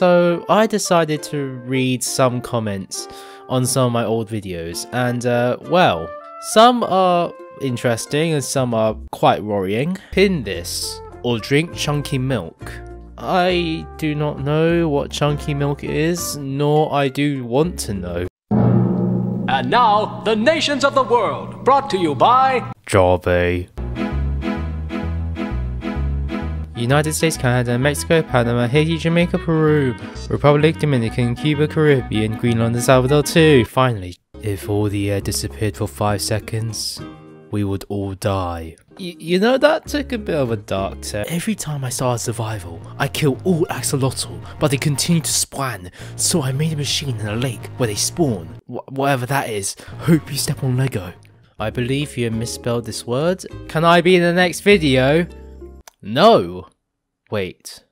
So I decided to read some comments on some of my old videos, and uh, well, some are interesting and some are quite worrying. Pin this or drink chunky milk. I do not know what chunky milk is, nor I do want to know. And now, the nations of the world, brought to you by Java. United States, Canada, Mexico, Panama, Haiti, Jamaica, Peru, Republic, Dominican, Cuba, Caribbean, Greenland, and Salvador too. Finally, if all the air disappeared for five seconds, we would all die. You know, that took a bit of a dark turn. Every time I start survival, I kill all axolotl, but they continue to spawn, so I made a machine in a lake where they spawn. Wh- whatever that is, hope you step on Lego. I believe you misspelled this word. Can I be in the next video? No. Wait.